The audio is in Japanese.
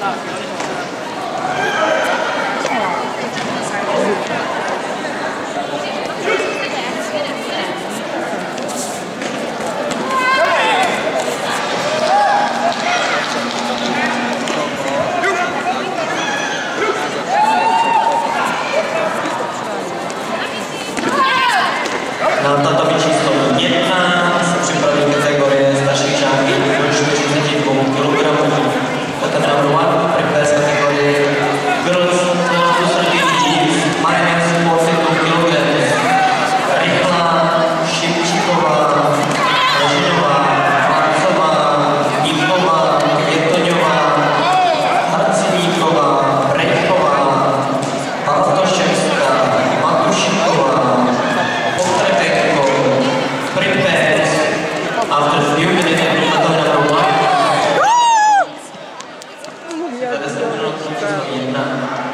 な畳み Yeah, the 一下